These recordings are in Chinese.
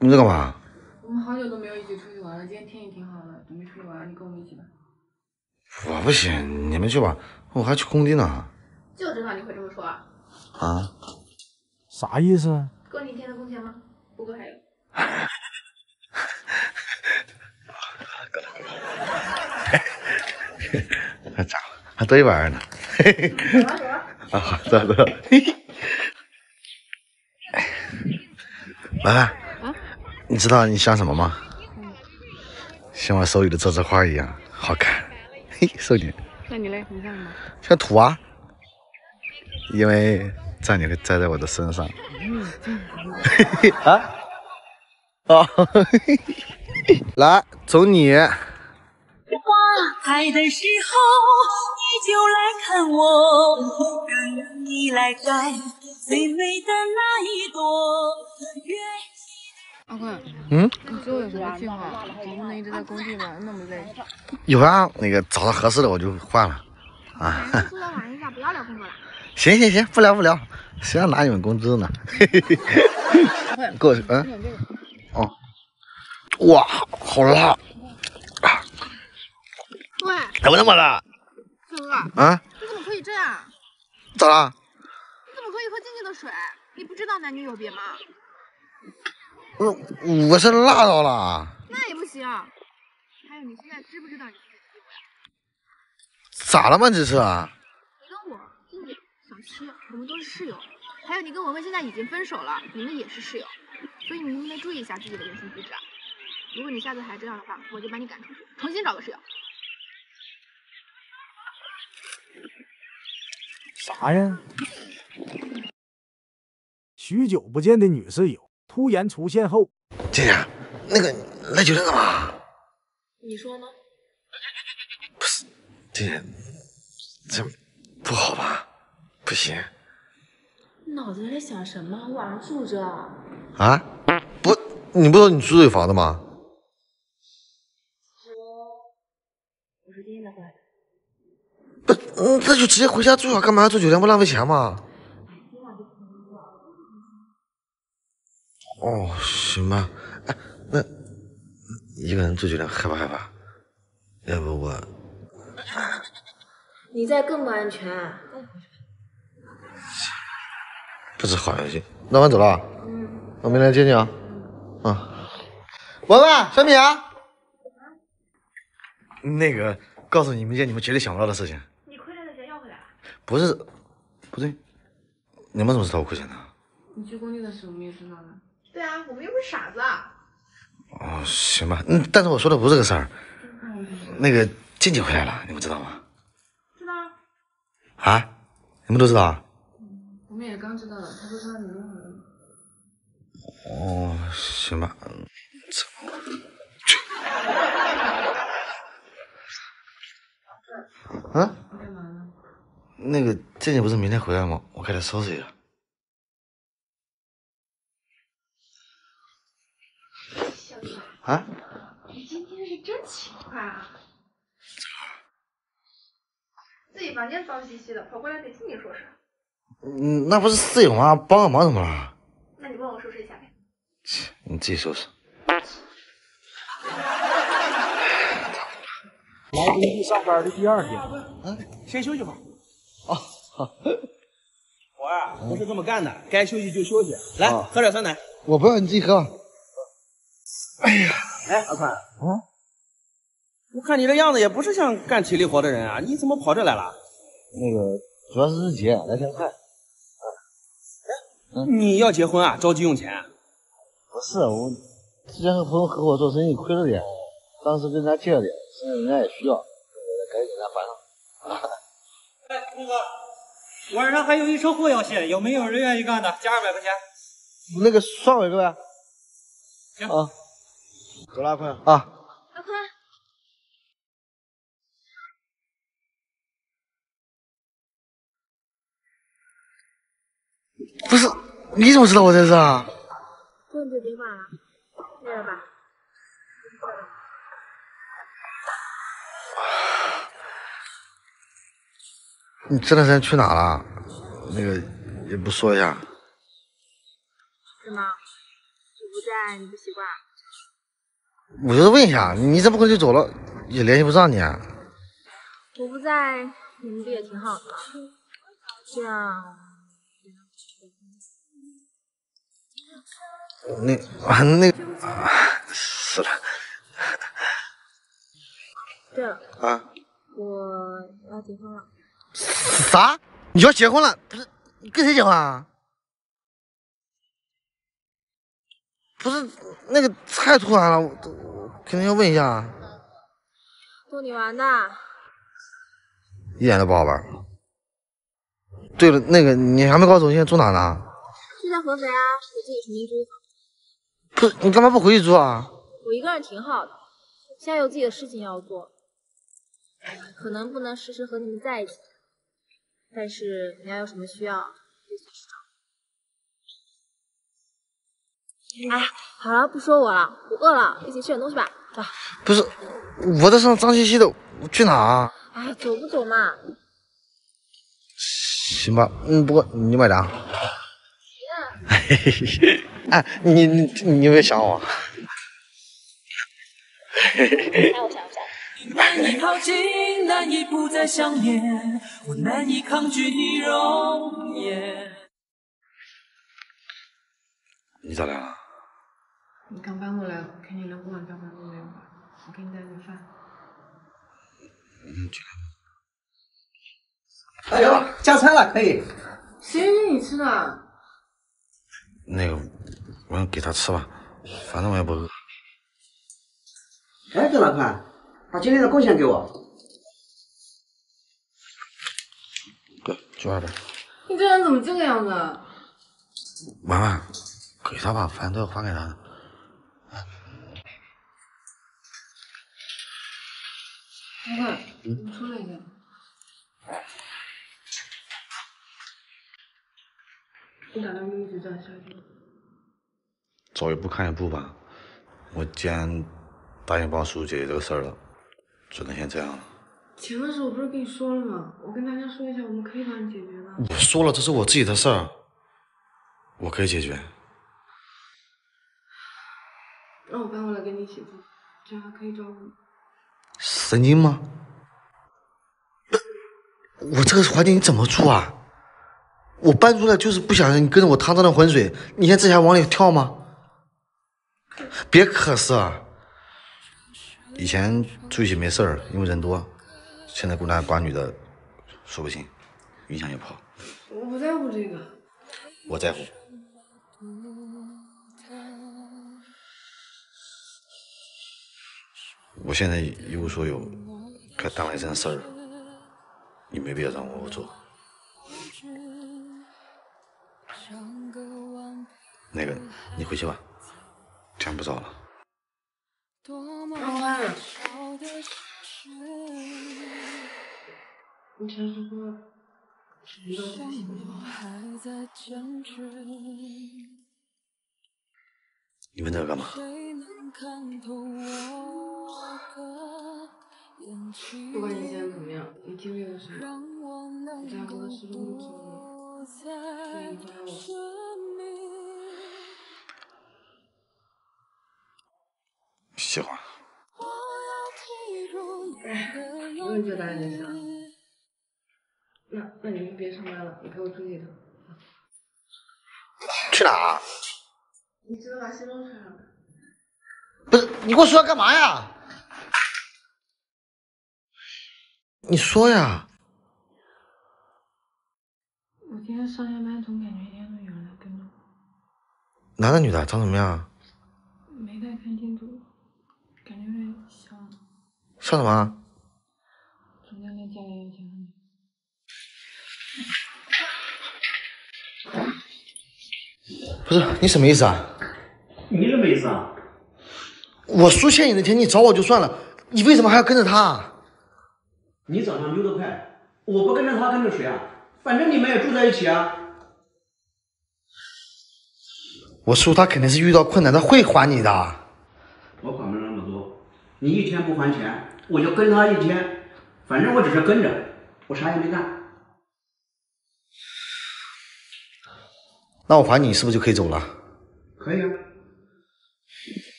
你在干嘛？我们好久都没有一起出去玩了，今天天气挺好的，准备出去玩，你跟我们一起吧。我不行，你们去吧，我还去工地呢。就知道你会这么说啊！啊？啥意思？够你一天的工钱吗？不够还有。还咋了？还多一百呢。走啊走啊！啊，好，走走。嘿嘿。兰兰，你知道你像什么吗？像我手里的这枝花一样好看。嘿，瘦点那你嘞？你像什么？像土啊，因为这样你会栽在我的身上。嘿嘿 啊？啊，嘿嘿来，走你。开的时候你就来看我，让你来摘最美的那一朵。阿坤，嗯，你最后有什么计划？总不能一直在工地吧，那么累。有啊，那个找到合适的我就换了。啊，出来玩一下，不要聊工作了。行行行，不聊不聊，谁要拿你们工资呢？嘿嘿嘿。给我，嗯，哦，哇，好辣！喂，怎么那么辣？小哥，啊？你怎么可以这样？咋了？你怎么可以喝静静的水？你不知道男女有别吗？我我是辣到了。那也不行。还有，你现在知不知道你自己的地位？咋了吗？这是？你跟我、静静、小七，我们都是室友。还有，你跟文文现在已经分手了，你们也是室友，所以你能不能注意一下自己的言行举止啊？如果你下次还这样的话，我就把你赶出去，重新找个室友。啥呀？许久不见的女室友突然出现后，姐姐，那个来酒店干嘛？你说呢？姐姐，这不好吧？不行脑子里在想什么？晚上住着。啊？不，你不说你住这房子吗？我是今天才回来的。不，嗯，那就直接回家住啊，干嘛要住酒店？不浪费钱吗？哦，行吧。哎，那一个人住酒店害不害怕？要不我 你在更不安全。不是好消息。那我走了。嗯。我明天接你啊。啊。文文，小米啊。那个，告诉你们一件你们绝对想不到的事情。你亏欠的钱要回来了？不是，不对，你们怎么知道我亏钱的？你去工地的时候我们也知道的。对啊，我们又不是傻子啊。哦，行吧，嗯，但是我说的不是这个事儿。那个静静回来了，你们知道吗？知道啊。啊？你们都知道啊？我们也刚知道的，他说他女朋友。哦，行吧，嗯，走。啊？你干嘛呢？那个静静不是明天回来吗？我给她收拾一下。小雨，啊？你今天是真勤快啊！自己房间脏兮兮的，跑过来给静静收拾。嗯，那不是室友吗？帮个忙怎么了？那你帮我收拾一下呗。切，你自己收拾。来工地上班的第二天，先休息会儿。哦，好。活儿啊，不是这么干的，该休息就休息。来，喝点酸奶。我不要，你自己喝。哎呀，哎，阿宽，嗯，我看你这样子也不是像干体力活的人啊，你怎么跑这来了？那个主要是日结，来钱快。你要结婚啊，着急用钱？不是我，之前和朋友合伙做生意亏了点，当时跟人家借了点，现在人家也需要，赶紧给他还上。哎，那个晚上还有一车货要卸，有没有人愿意干的？加二百块钱。那个算我一个呗。行啊，走了，阿坤。啊，阿坤，不是，你怎么知道我在这啊？这就别管了，累了吧？你这段时间去哪了？那个也不说一下。是吗？不在你不习惯？我就是问一下，你这不会就走了，也联系不上你啊？我不在，你们不也挺好的？这样，那啊那啊，死了对了，啊，我要结婚了。啥？你要结婚了？不是，你跟谁结婚啊？不是那个太突然了，我我肯定要问一下，逗你玩的，一点都不好玩。对了，那个你还没告诉我现在住哪呢？就在合肥啊，我自己重新租房。不是，你干嘛不回去住啊？我一个人挺好的，现在有自己的事情要做，可能不能时时和你们在一起，但是你要有什么需要，哎，好了，不说我了，我饿了，一起吃点东西吧。走，不是，我这上脏兮兮的，我去哪啊？哎，走不走嘛？行吧，嗯，不过你买单。嘿嘿嘿，哎，你你你有没有想我？哎我想一下。难以靠近，难以不再想念，我难以抗拒你容颜。你咋来了？你刚搬过来，肯定连锅碗瓢盆都没有吧？我给你带点饭。嗯，进来。哎呦，加餐了，可以。谁给你吃的？那个，我给他吃吧，反正我也不饿。哎，郑老宽，把今天的贡献给我。对，就二百。你这人怎么这个样子？婉婉，给他吧，反正都要还给他的。老板，你出来一下。你打算一直这样下去吗？走一步看一步吧。我既然答应帮叔叔解决这个事儿了，只能先这样了。钱的事我不是跟你说了吗？我跟大家说一下，我们可以帮你解决的。我说了，这是我自己的事儿，我可以解决。让我搬过来跟你一起住，这样还可以照顾你。神经吗？我这个环境你怎么住啊？我搬出来就是不想让你跟着我趟这趟浑水，你现在这还往里跳吗？别可是啊！以前住一起没事儿，因为人多，现在孤男寡女的，说不清，影响也不好。我不在乎这个。我在乎。我现在一无所有，该单位这事儿，你没必要让我做。那个，你回去吧，天不早了。老板，你想说话，你到底喜不喜欢？你问这个干嘛？不管你现在怎么样，你经历了什么，你在乎的是我，所以你会爱我。喜欢。哎，我也觉得你想。那那你们别上班了，你陪我出去一趟。去哪？你记得把西装穿上。不是，你给我说干嘛呀？你说呀。我今天上下班总感觉一天都有人跟着我。男的女的？长什么样？没太看清楚，感觉有点像。像什么？总感觉家里有钱的。不是你什么意思啊？你什么意思啊？我叔欠你的钱，你找我就算了，你为什么还要跟着他？你早上溜得快，我不跟着他跟着谁啊？反正你们也住在一起啊。我叔他肯定是遇到困难，他会还你的。我管不了那么多，你一天不还钱，我就跟他一天，反正我只是跟着，我啥也没干。那我还你，是不是就可以走了？可以啊，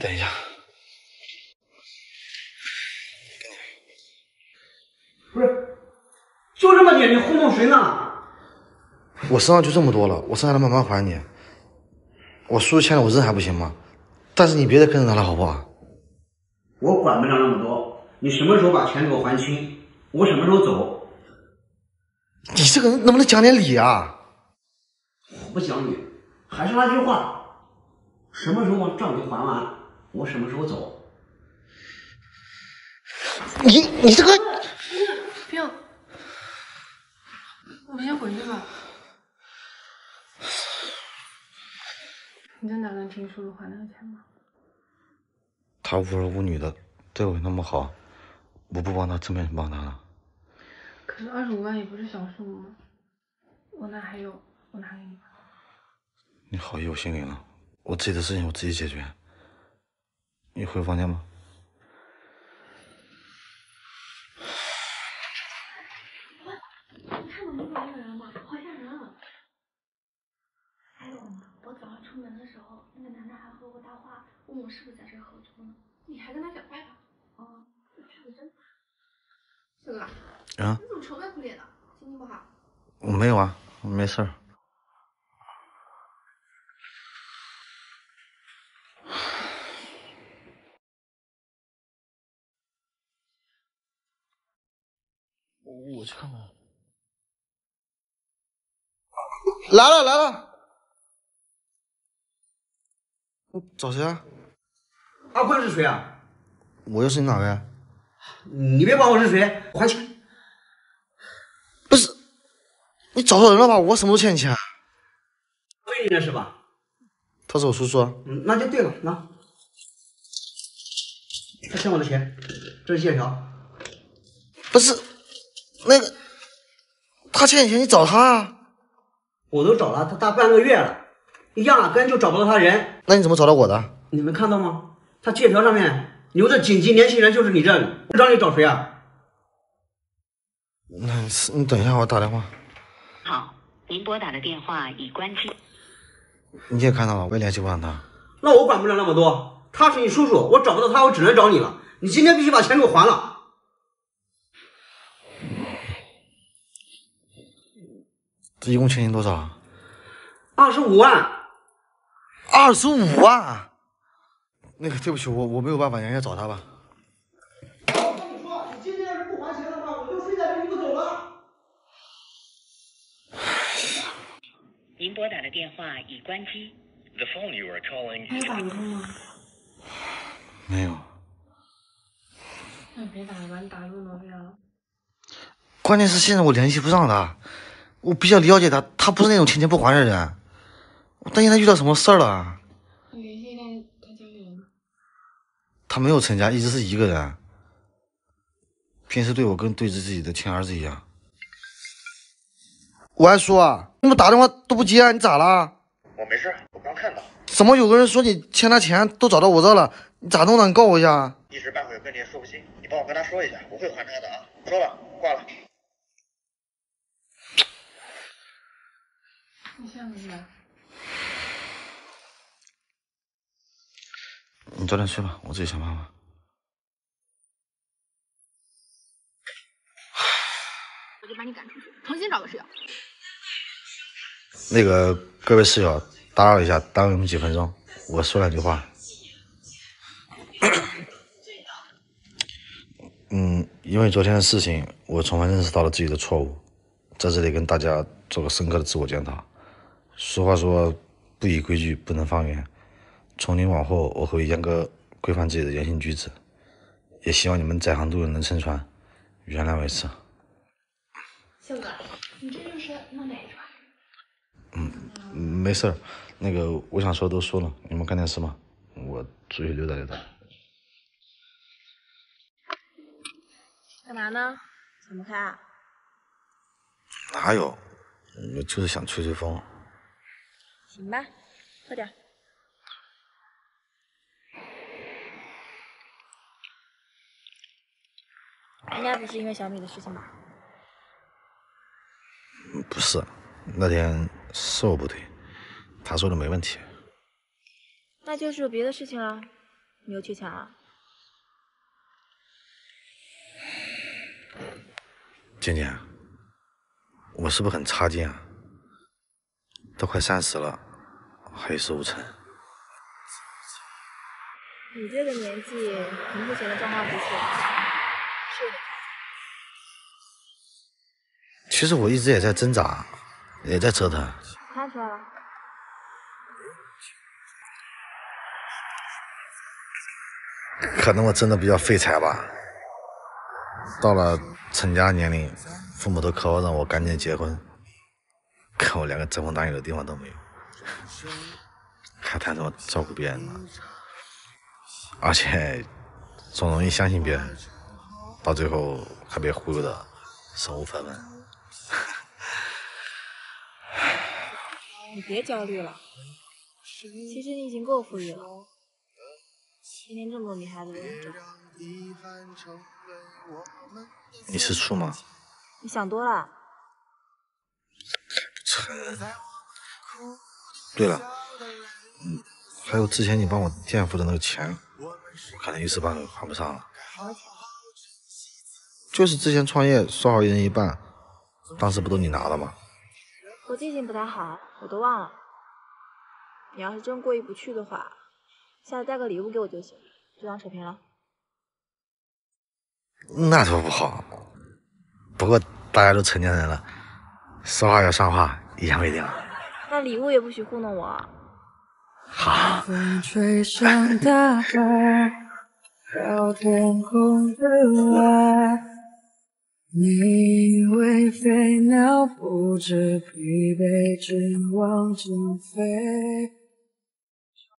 等一下，不是，就这么点，你糊弄谁呢？我身上就这么多了，我剩下的慢慢还你。我叔叔欠了我认还不行吗？但是你别再跟着他了，好不好？我管不了那么多，你什么时候把钱给我还清，我什么时候走。你这个人能不能讲点理啊？我不讲理，还是那句话，什么时候把账给还完，我什么时候走。你你这个，不要，我们先回去吧。你真打算听叔叔还那个钱吗？他无儿无女的，对我那么好，我不帮他，真没人帮他了。可是二十五万也不是小数目吗？我那还有，我拿给你吧。你好意我心领了，我自己的事情我自己解决。你回房间吧。你看到门口那个人吗？好吓人啊！还有，我早上出门的时候，那个男的还和我搭话，问我是不是在这合租呢。你还跟他讲话？哦，这骗子真四哥，啊，你怎么愁眉苦脸的？心情不好？我没有啊，我没事儿。我去看看。来了来了，找谁啊？阿坤是谁啊？我又是你哪位？你别管我是谁，还钱。不是，你找错人了吧？我什么时候欠你钱？背你的是吧？他是我叔叔。嗯，那就对了，拿。他欠我的钱，这是借条。不是，那个，他欠你钱，你找他啊。我都找了他大半个月了，压根就找不到他人。那你怎么找到我的？你们看到吗？他借条上面留的紧急联系人就是你这里，让你找谁啊？那你你等一下，我打电话。好，您拨打的电话已关机。你也看到了，我也联系不上他。那我管不了那么多，他是你叔叔，我找不到他，我只能找你了。你今天必须把钱给我还了。这一共欠你多少？二十五万。二十五万？那个，对不起，我我没有办法，人家找他吧。我跟你说，你今天要是不还钱的话，我就睡在这你不走了。您拨打的电话已关机。The phone you are calling 还打不通吗？没有。那你别打了吧，你打这么多遍了。关键是现在我联系不上他，我比较了解他，他不是那种欠钱不还的人。我担心他遇到什么事儿了。你联系他他家里人。他没有成家，一直是一个人。平时对我跟对着自己的亲儿子一样。我还说啊，你们打电话都不接啊，你咋了？我没事，我刚看到。怎么有个人说你欠他钱都找到我这了？你咋弄的？你告我一下。一时半会儿跟你也说不清，你帮我跟他说一下，我会还他的啊。说了，挂了。你现在。你早点睡吧，我自己想办法。我就把你赶出去，重新找个室友。那个各位室友，打扰一下，耽误你们几分钟，我说两句话。嗯，因为昨天的事情，我充分认识到了自己的错误，在这里跟大家做个深刻的自我检讨。俗话说，不以规矩不能方圆。从今往后，我会严格规范自己的言行举止，也希望你们在行渡人能撑船，原谅为次。秀哥，你这就是弄哪一出啊？嗯，没事儿，那个我想说的都说了，你们看电视吧，我出去溜达溜达。干嘛呢？怎么开啊？哪有？我就是想吹吹风。行吧，喝点。应该不是因为小米的事情吧？不是，那天是我不对，他说的没问题。那就是有别的事情了，你又缺钱了。静静，我是不是很差劲啊？都快三十了，还一事无成。你这个年纪，你目前的状况不错，是有点。其实我一直也在挣扎，也在折腾。看出来了。可能我真的比较废柴吧。到了成家年龄，父母都渴望让我赶紧结婚，可我连个遮风挡雨的地方都没有，还谈什么照顾别人呢？而且总容易相信别人，到最后还被忽悠的身无分文。你别焦虑了，其实你已经够富裕了，天天这么多女孩子围着。你吃醋吗？你想多了。不成。对了，嗯，还有之前你帮我垫付的那个钱，我可能一时半会还不上了。就是之前创业说好一人一半，当时不都你拿的吗？我记性不太好，我都忘了。你要是真过意不去的话，下次带个礼物给我就行，就当扯平了。那多不好，不过大家都成年人了，说话要算话，一言为定。那礼物也不许糊弄我。好。风吹上大海，飘天空之外，你为飞鸟不知疲惫，只往前飞。